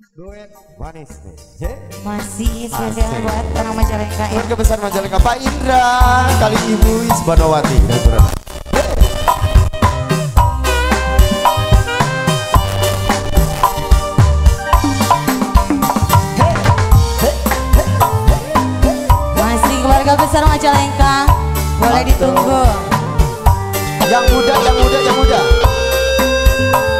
Duet manis nih. Masih saja buat orang Majalengka ya. Keluarga besar Majalengka Pak Indra, kali Ibu Isbanowati. Masih keluarga besar Majalengka, boleh ditunggu. Yang muda yang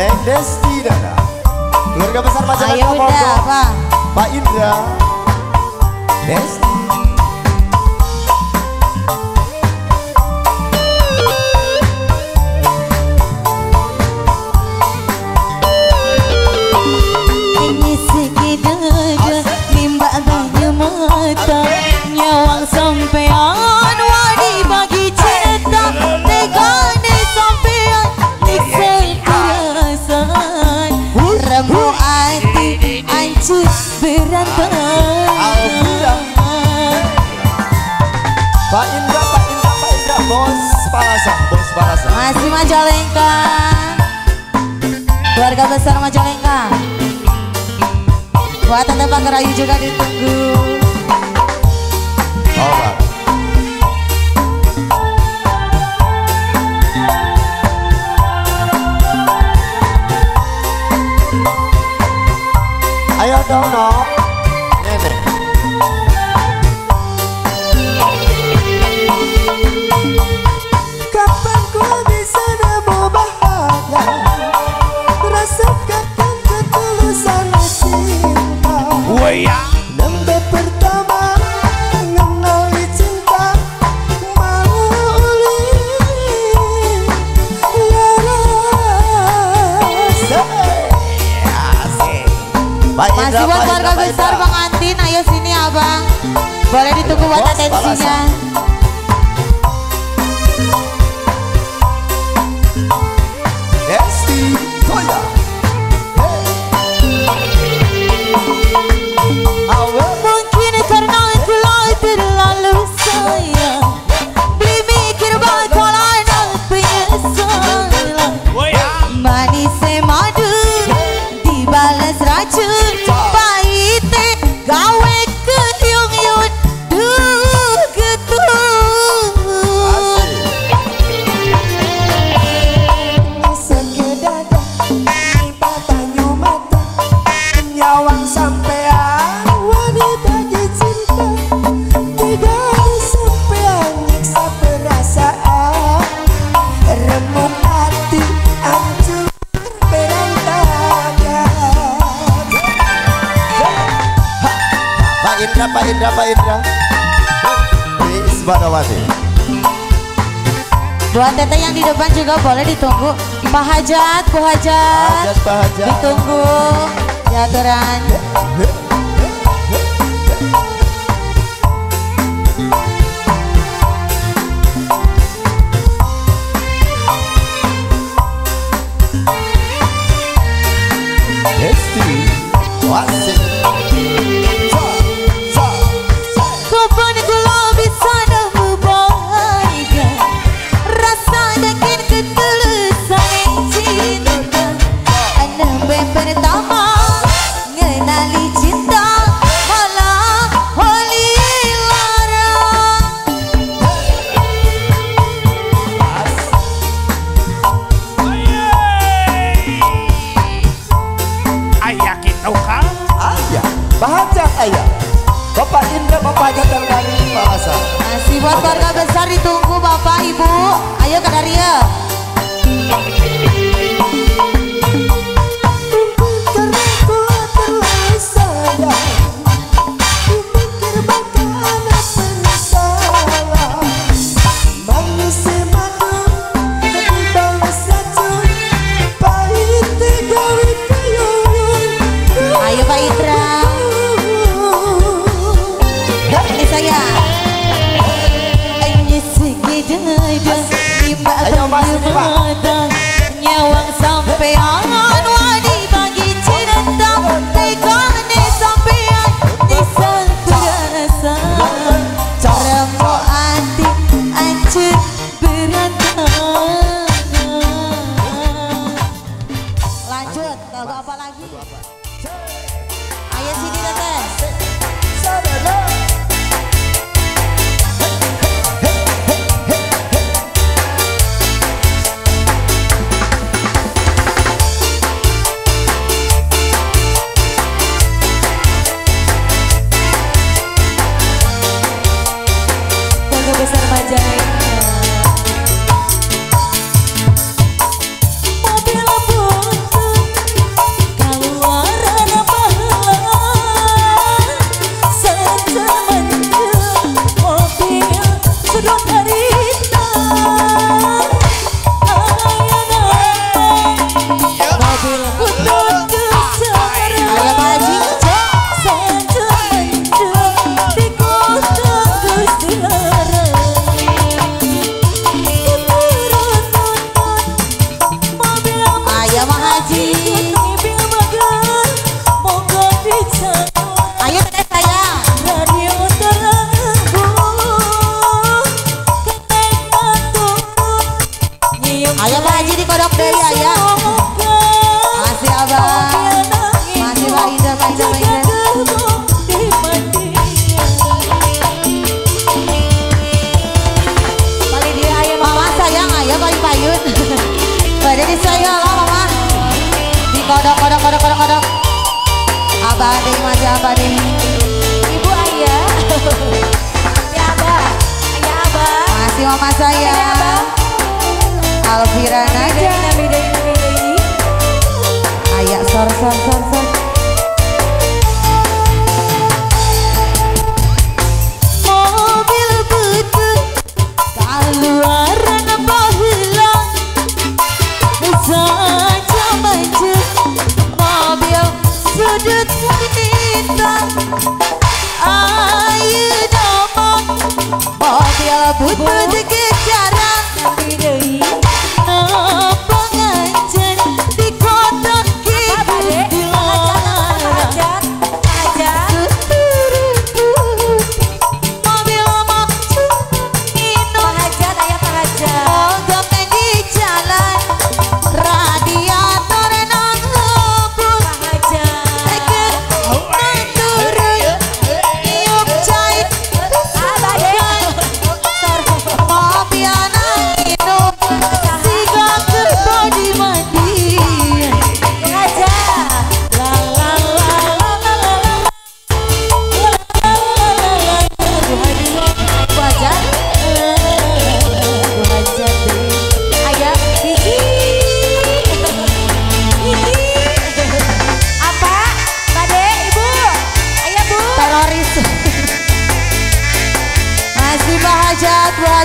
Neng Desti Dara Keluarga besar Pak Jalan Ayo Pak. Pak Indra. Desti Majalengka Keluarga besar Majalengka Buatan tempat kerayu juga ditunggu. Ayo dong, dong. juga boleh ditunggu. Pak Hajat, Bu Hajat, Hajat, Pak Hajat. ditunggu ya aturan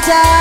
time.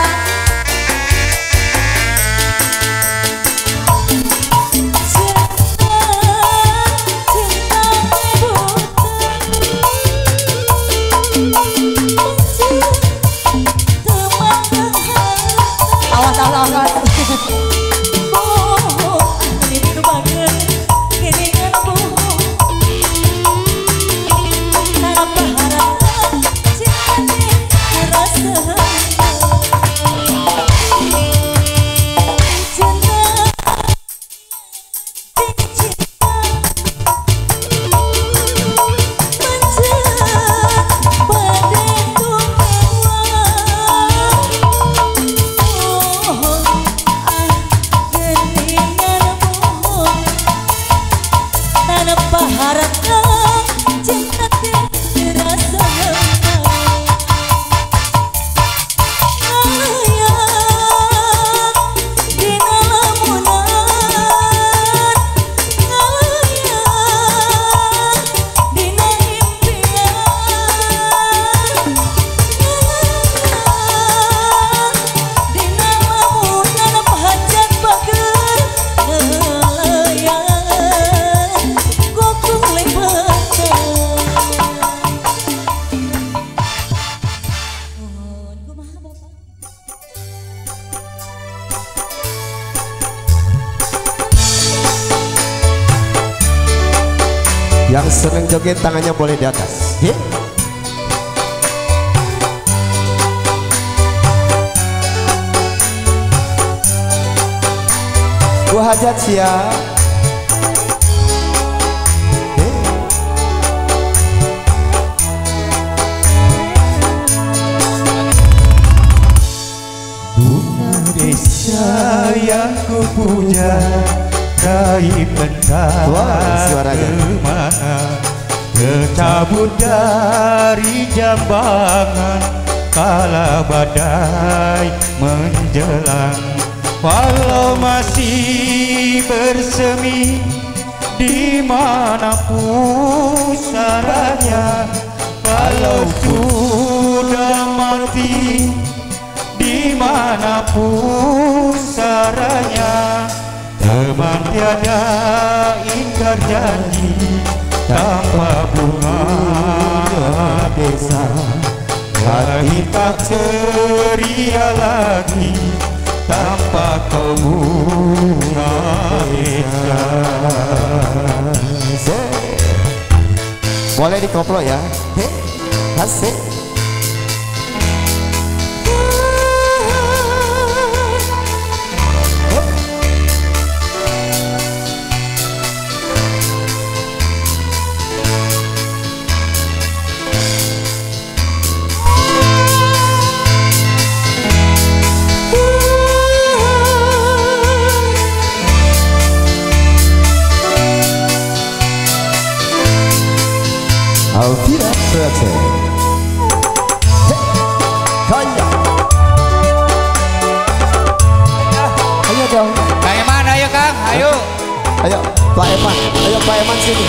tangannya boleh di atas. Hih? Bu hajat siap? Indonesia yang ku punya Dari mentah ke mana Tercabut dari jambangan Kala badai menjelang. Walau masih bersemi di mana pusaranya? Kalau sudah mati di mana pusaranya? Teman tiada ingkar janji tanpa bunga desa Hati tak ceria lagi tanpa kau bunga desa Boleh dikoplo ya. Heh, asik. Alvira Project. Heh, Kaya. Ayo dong. Kayak mana ya Kang? Ayo Ayo Pak Eman. Ayo Pak Eman sini.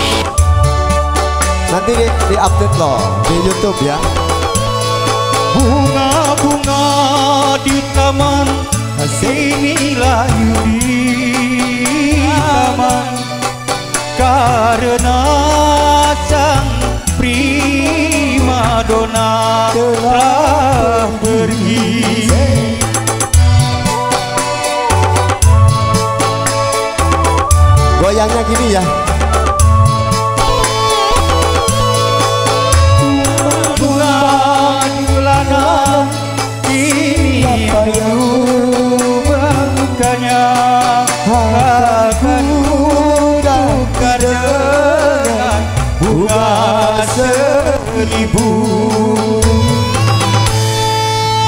Nanti di, di update loh di YouTube ya. Bunga-bunga di taman Sini layu di taman Karena sang prima dona telah pergi Goyangnya gini ya. Seribu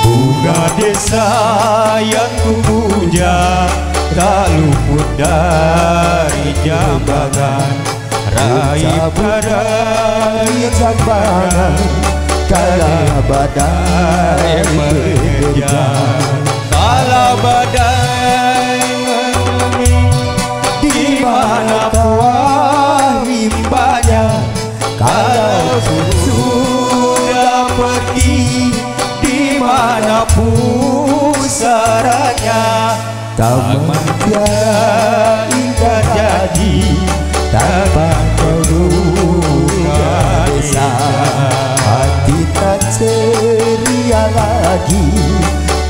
Bunga desa yang kupuja Tak luput dari jambangan. Raih pada jambangan Kala badai menerjang Kala badai mana pusaranya Taman tiada indah jadi Tanpa kedua desa Hati tak ceria lagi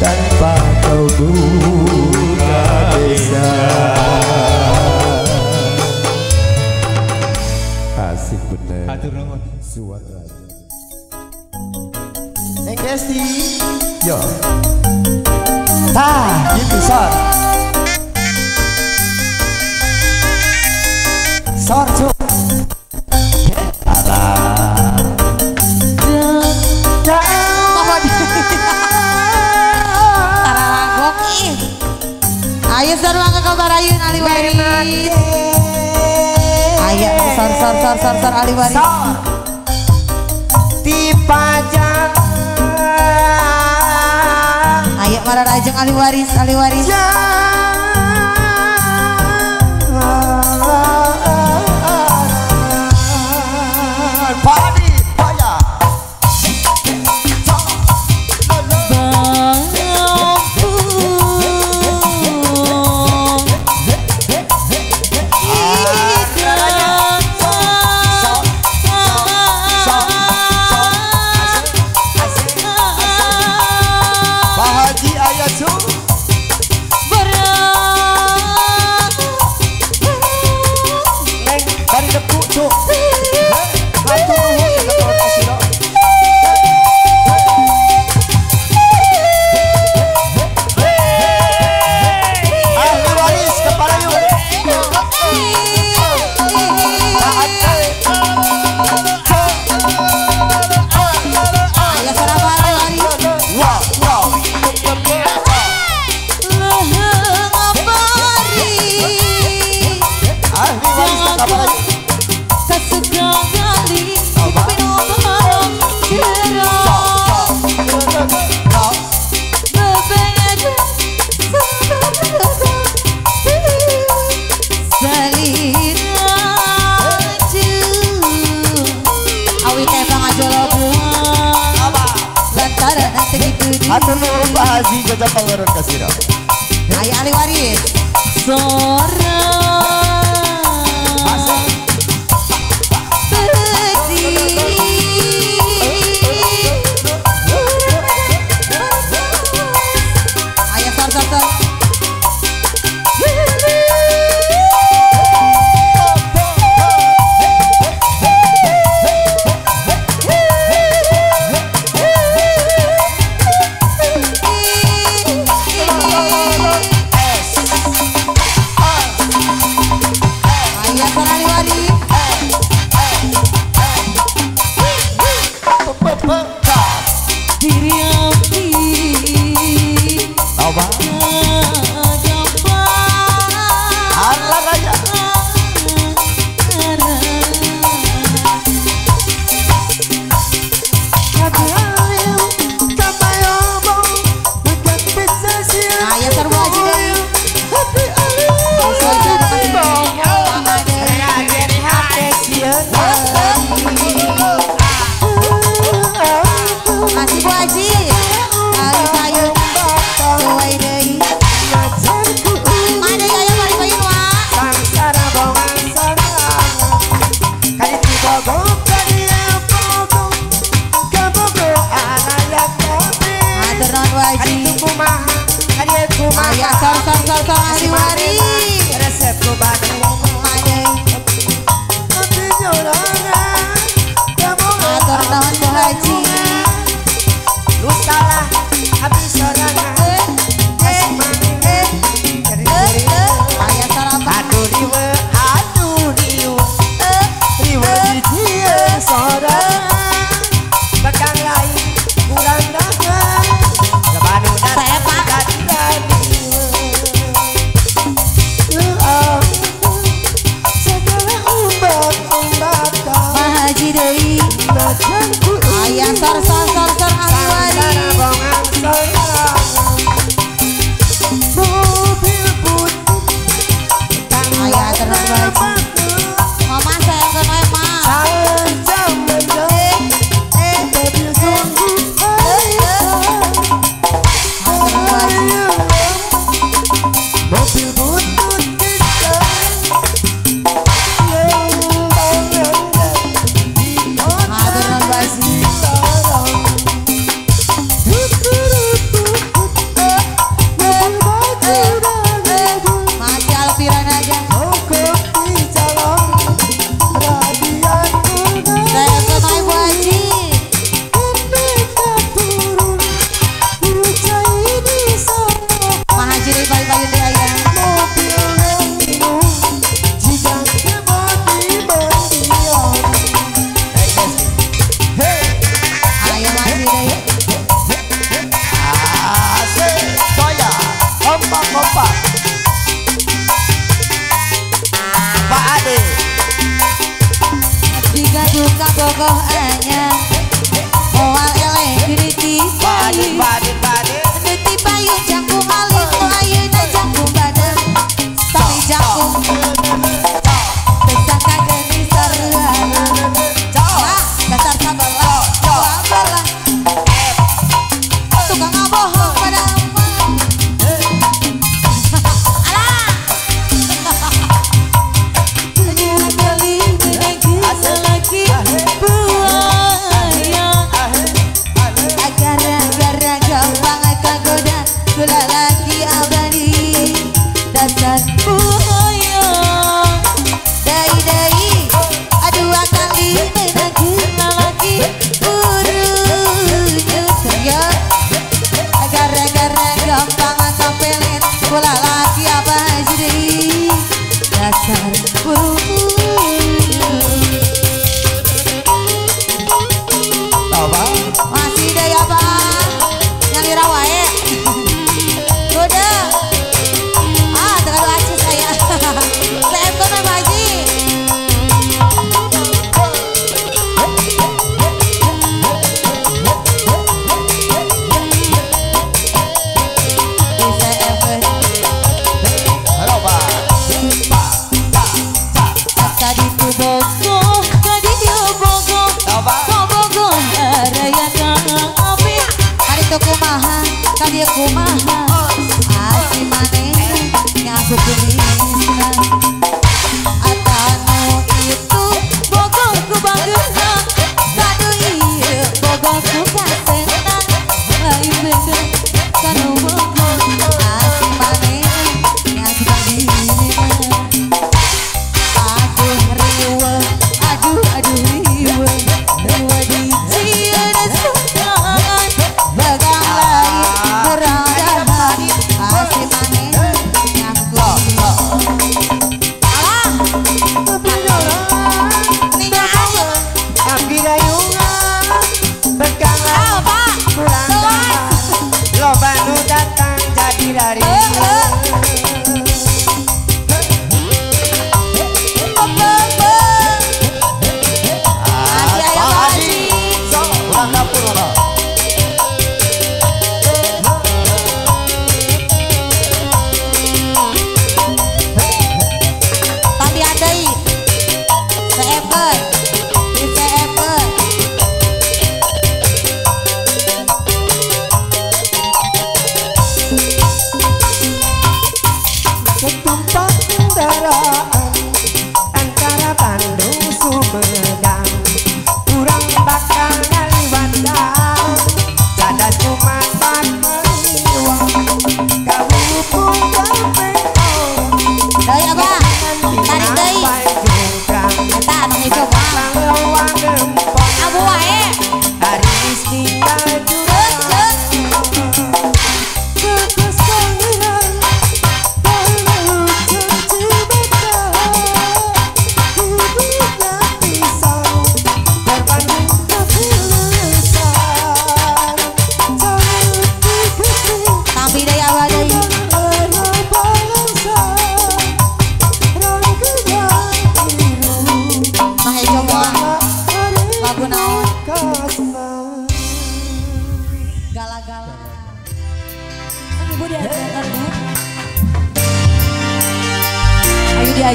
Tanpa kau bunga desa. Asik bener. Atur nuhun. Suara Neng Desti Yo Tah gitu Sor Sor cuk. Alah. Ayo sor mangga kabar ayun Ali Wari. Ayo sor sor sor sor sor Ali Wari. Dipajang Ayo marah rajeng Ali Waris Ali Waris. Padi Ada Pangeran Kasira Tahu Pak?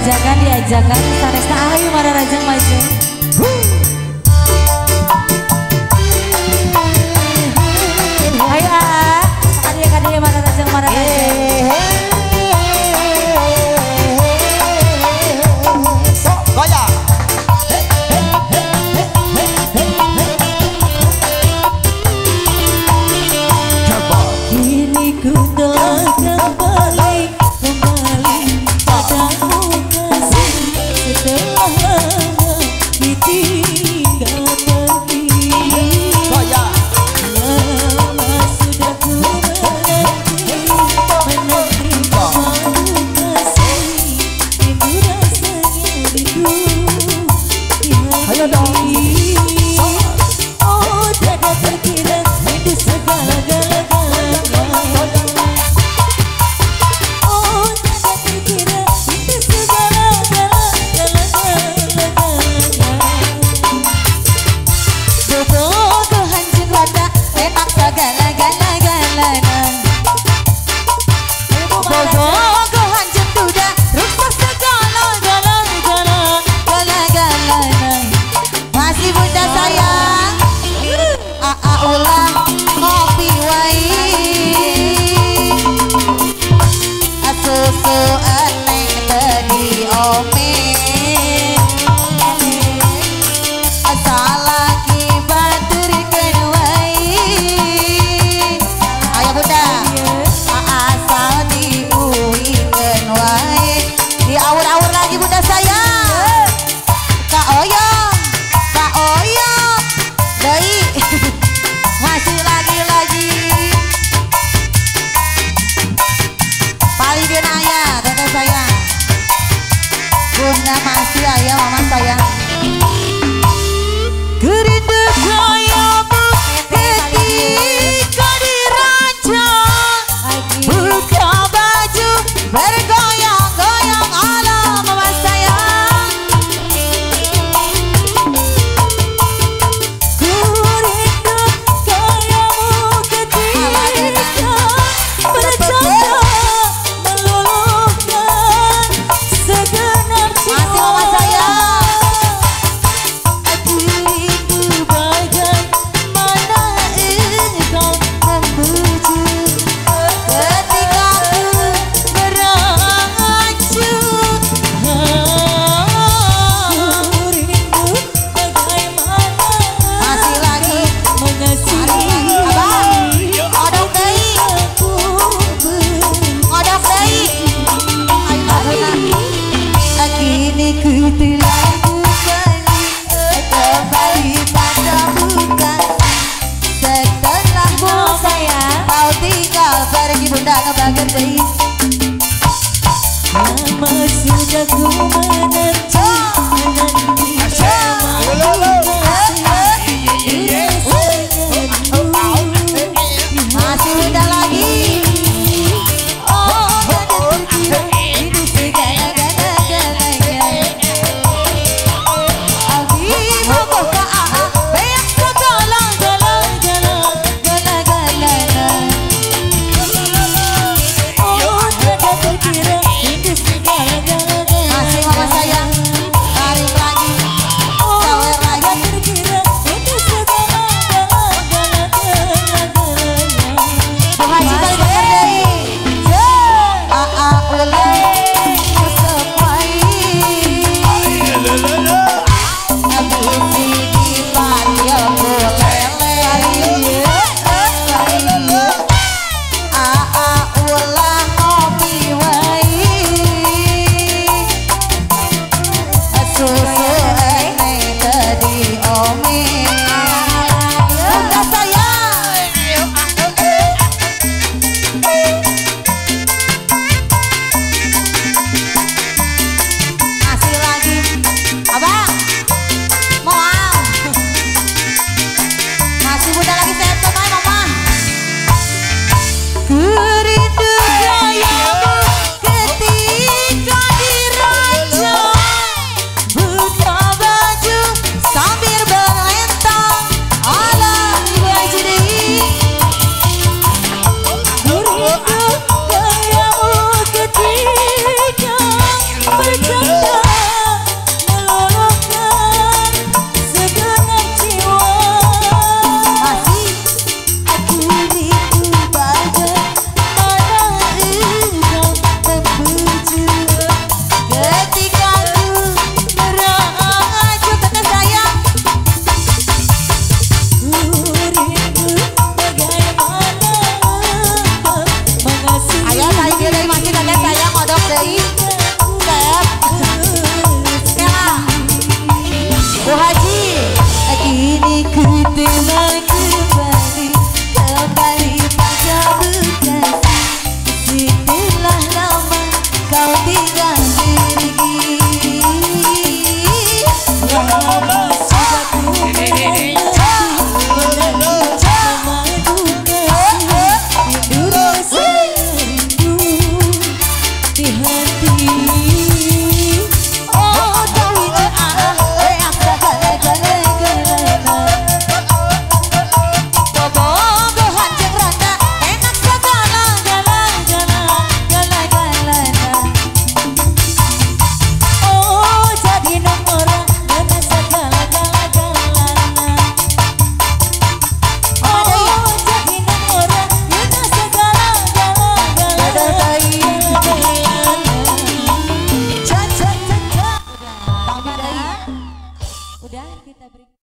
diajakan diajakan. Saresta ayo para rajang maju. Ayo ah, ada yang ada yang mana rajang. mana